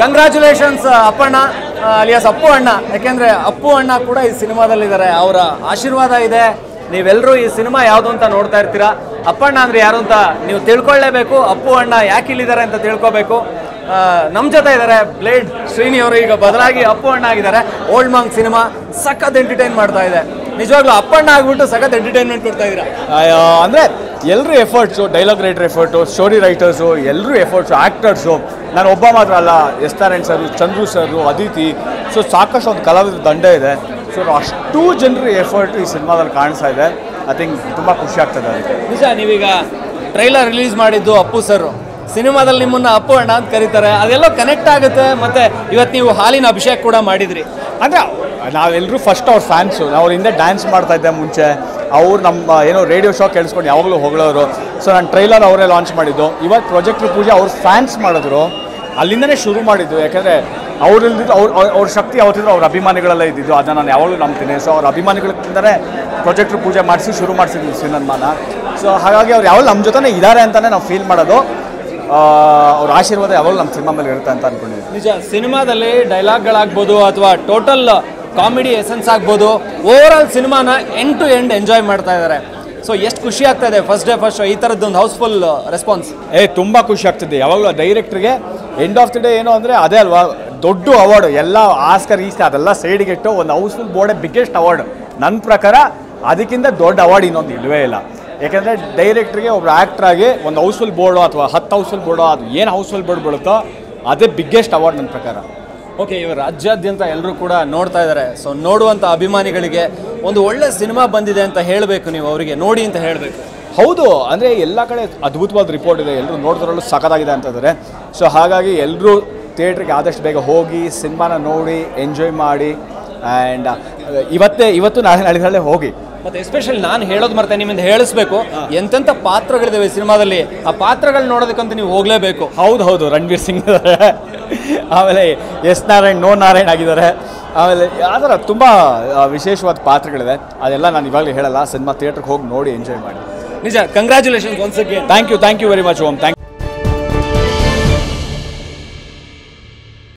Congratulations Appanna alias Appu ಅಣ್ಣ. ಯಾಕೆಂದ್ರೆ ಅಪ್ಪು ಅಣ್ಣ ಕೂಡ ಈ ಸಿನಿಮಾದಲ್ಲಿದ್ದಾರೆ. ಅವರ ಆಶೀರ್ವಾದ ಇದೆ. ನೀವೆಲ್ಲರೂ ಈ ಸಿನಿಮಾ ಯಾವುದು ಅಂತ ನೋಡ್ತಾ ಇರ್ತೀರಾ? ಅಪ್ಪಣ್ಣ ಅಂದ್ರೆ ಯಾರು ಅಂತ ನೀವು ತಿಳ್ಕೊಳ್ಳೇಬೇಕು. ಅಪ್ಪು ಅಣ್ಣ ಯಾಕೆ ಇಲ್ಲಿದ್ದಾರೆ ಅಂತ ತಿಳ್ಕೊಬೇಕು. ನಮ್ಮ ಜೊತೆ ಇದ್ದಾರೆ ಬ್ಲೇಡ್ ಶ್ರೀನಿ ಅವರು. ಈಗ ಬದಲಾಗಿ ಅಪ್ಪು ಅಣ್ಣ ಆಗಿದ್ದಾರೆ. ಓಲ್ಡ್ ಮಾಂಗ್ ಸಿನಿಮಾ ಸಖತ್ ಎಂಟರ್ಟೈನ್ ಮಾಡ್ತಾ ಇದೆ. ನಿಜವಾಗ್ಲೂ ಅಪ್ಪಣ್ಣ ಆಗ್ಬಿಟ್ಟು ಸಖತ್ ಎಂಟರ್ಟೈನ್ಮೆಂಟ್ ಕೊಡ್ತಾ ಇದ್ದೀರಾ? ಅಂದ್ರೆ ಎಲ್ಲರೂ efforts dialogue writer efforts story writers ಎಲ್ಲರೂ ಎಫರ್ಟ್ಸು ಆ್ಯಕ್ಟರ್ಸು ನಾನು ಒಬ್ಬ ಮಾತ್ರ ಅಲ್ಲ S Narayan sir Chandru sir Aditi. So ಸಾಕಷ್ಟು ಒಂದು ಕಲಾವಿದ ದಂಡ ಇದೆ. ಸೊ ಅಷ್ಟು ಜನರ ಎಫರ್ಟ್ ಈ ಸಿನಿಮಾದಲ್ಲಿ ಕಾಣಿಸ್ತಾ ಇದೆ. ಐ ಥಿಂಕ್ ತುಂಬ ಖುಷಿ ಆಗ್ತದೆ ಅದಕ್ಕೆ. ನಿಜ ನೀವೀಗ ಟ್ರೈಲರ್ ರಿಲೀಸ್ ಮಾಡಿದ್ದು ಅಪ್ಪು ಸರ್ ಸಿನಿಮಾದಲ್ಲಿ ನಿಮ್ಮನ್ನು ಅಪ್ಪು ಅಣ್ಣ ಅಂತ ಕರೀತಾರೆ. ಅದೆಲ್ಲ ಕನೆಕ್ಟ್ ಆಗುತ್ತೆ. ಮತ್ತೆ ಇವತ್ತು ನೀವು ಹಾಲಿನ ಅಭಿಷೇಕ್ ಕೂಡ ಮಾಡಿದ್ರಿ. ಅಂದರೆ ನಾವೆಲ್ಲರೂ ಫಸ್ಟ್ ಅವ್ರ ಫ್ಯಾನ್ಸು ಅವ್ರ ಹಿಂದೆ ಡ್ಯಾನ್ಸ್ ಮಾಡ್ತಾ ಇದ್ದೆ ಮುಂಚೆ. ಅವ್ರು ನಮ್ಮ ಏನೋ ರೇಡಿಯೋ ಶೋ ಕೇಳಿಸ್ಕೊಂಡು ಯಾವಾಗಲೂ ಹೊಗಳೋರು. ಸೊ ನಾನು ಟ್ರೈಲರ್ ಅವರೇ ಲಾಂಚ್ ಮಾಡಿದ್ದು. ಇವತ್ತು ಪ್ರಾಜೆಕ್ಟ್ ಪೂಜೆ ಅವ್ರ ಫ್ಯಾನ್ಸ್ ಮಾಡಿದ್ರು. ಅಲ್ಲಿಂದನೇ ಶುರು ಮಾಡಿದ್ದು. ಯಾಕಂದರೆ ಅವ್ರಿಲ್ದಿದ್ದು ಅವ್ರ, ಅವ್ರ- ಶಕ್ತಿ ಯಾವತ್ತಿದ್ರು ಅವ್ರ ಅಭಿಮಾನಿಗಳೆಲ್ಲ ಇದ್ದಿದ್ದು. ಅದನ್ನು ನಾನು ಯಾವಾಗಲೂ ನಂಬ್ತೀನಿ. ಸೊ ಅವ್ರ ಅಭಿಮಾನಿಗಳಿಂದಲೇ ಪ್ರಾಜೆಕ್ಟ್ ಪೂಜೆ ಮಾಡಿಸಿ ಶುರು ಮಾಡಿಸಿದ್ವಿ ಸಿನಿಮಾನ ಸೊ ಹಾಗಾಗಿ ಅವ್ರು ಯಾವಾಗಲೂ ನಮ್ಮ ಜೊತೆ ಇದ್ದಾರೆ ಅಂತಲೇ ನಾವು ಫೀಲ್ ಮಾಡೋದು. ಅವ್ರ ಆಶೀರ್ವಾದ ಯಾವಾಗಲೂ ನಮ್ಮ ಸಿನಿಮಾ ಮೇಲೆ ಇರುತ್ತೆ ಅಂತ ಅಂದ್ಕೊಂಡಿದ್ದೀನಿ ನಿಜ, ಸಿನಿಮಾದಲ್ಲಿ ಡೈಲಾಗ್ಗಳಾಗ್ಬೋದು ಅಥವಾ ಟೋಟಲ್ ಕಾಮಿಡಿ ಎಸೆನ್ಸ್ ಆಗ್ಬೋದು. ಓವರ್ ಆಲ್ ಸಿನಿಮಾನ ಎಂಡ್ ಟು ಎಂಡ್ ಎಂಜಾಯ್ ಮಾಡ್ತಾ ಇದ್ದಾರೆ ಸೊ ಎಷ್ಟು ಖುಷಿ ಆಗ್ತಾ ಇದೆ ಫಸ್ಟ್ ಡೇ ಫಸ್ಟ್ ಈ ಥರದ್ದೊಂದು ಹೌಸ್ಫುಲ್ ರೆಸ್ಪಾನ್ಸ್ ಏ, ತುಂಬ ಖುಷಿ ಆಗ್ತಿದೆ. ಯಾವಾಗಲೂ ಡೈರೆಕ್ಟ್ರಿಗೆ ಎಂಡ್ ಆಫ್ ದಿ ಡೇ ಏನು ಅಂದರೆ ಅದೇ ಅಲ್ವಾ, ದೊಡ್ಡ ಅವಾರ್ಡ್ ಎಲ್ಲ ಆಸ್ಕರ್ ಈಸ್ಕರ್ ಅದೆಲ್ಲ ಸೈಡ್ಗೆ ಇಟ್ಟು ಒಂದು ಹೌಸ್ಫುಲ್ ಬೋರ್ಡೆ ಬಿಗ್ಗೆಸ್ಟ್ ಅವಾರ್ಡ್ ನನ್ನ ಪ್ರಕಾರ ಅದಕ್ಕಿಂತ ದೊಡ್ಡ ಅವಾರ್ಡ್ ಇನ್ನೊಂದು ಇಲ್ಲವೇ ಇಲ್ಲ. ಯಾಕೆಂದರೆ ಡೈರೆಕ್ಟ್ರಿಗೆ ಒಬ್ಬರು ಆ್ಯಕ್ಟ್ರಾಗಿ ಒಂದು ಹೌಸ್ಫುಲ್ ಬೋರ್ಡು ಅಥವಾ ಹತ್ತು ಹೌಸ್ಫುಲ್ ಬೋರ್ಡೋ ಅದು ಏನು ಹೌಸ್ಫುಲ್ ಬೋರ್ಡ್ ಬೀಳುತ್ತೋ ಅದೇ ಬಿಗ್ಗೆಸ್ಟ್ ಅವಾರ್ಡ್ ನನ್ನ ಪ್ರಕಾರ. ಓಕೆ ಇವರು ರಾಜ್ಯಾದ್ಯಂತ ಎಲ್ಲರೂ ಕೂಡ ನೋಡ್ತಾ ಇದ್ದಾರೆ ಸೊ ನೋಡುವಂಥ ಅಭಿಮಾನಿಗಳಿಗೆ ಒಂದು ಒಳ್ಳೆ ಸಿನಿಮಾ ಬಂದಿದೆ ಅಂತ ಹೇಳಬೇಕು ನೀವು ಅವರಿಗೆ, ನೋಡಿ ಅಂತ ಹೇಳಬೇಕು. ಹೌದು, ಅಂದರೆ ಎಲ್ಲ ಕಡೆ ಅದ್ಭುತವಾದ ರಿಪೋರ್ಟ್ ಇದೆ. ಎಲ್ಲರೂ ನೋಡಿದ್ರಲ್ಲೂ ಸಖತ್ತಾಗಿದೆ ಅಂತಂದರೆ ಸೊ ಹಾಗಾಗಿ ಎಲ್ಲರೂ ಥಿಯೇಟ್ರಿಗೆ ಆದಷ್ಟು ಬೇಗ ಹೋಗಿ ಸಿನಿಮಾನ ನೋಡಿ ಎಂಜಾಯ್ ಮಾಡಿ ಆ್ಯಂಡ್ ಇವತ್ತೇ, ಇವತ್ತು ನಾಳೆ ನಾಳೆಗಳಲ್ಲೇ ಹೋಗಿ. ಮತ್ತೆ ಎಸ್ಪೆಷಲಿ ನಾನು ಹೇಳೋದು ಮರ್ತೆ ನಿಮ್ಮಿಂದ ಹೇಳಿಸ್ಬೇಕು ಎಂತೆಂಥ ಪಾತ್ರಗಳಿದಾವೆ ಸಿನಿಮಾದಲ್ಲಿ ಆ ಪಾತ್ರಗಳು ನೋಡೋದಕ್ಕಂತ ನೀವು ಹೋಗಲೇಬೇಕು. ಹೌದು ಹೌದು ರಣವೀರ್ ಸಿಂಗ್ ಇದ್ದಾರೆ ಆಮೇಲೆ ಎಸ್ ನಾರಾಯಣ್ ನೋ ನಾರಾಯಣ್ ಆಗಿದ್ದಾರೆ. ಆಮೇಲೆ ಆ ಥರ ತುಂಬ ವಿಶೇಷವಾದ ಪಾತ್ರಗಳಿದೆ. ಅದೆಲ್ಲ ನಾನು ಇವಾಗಲೇ ಹೇಳಲ್ಲ ಸಿನಿಮಾ ಥಿಯೇಟ್ರಿಗೆ ಹೋಗಿ ನೋಡಿ ಎಂಜಾಯ್ ಮಾಡಿ. ನಿಜ congratulations once again thank you thank you very much Om thank